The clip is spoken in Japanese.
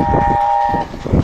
フフフフ。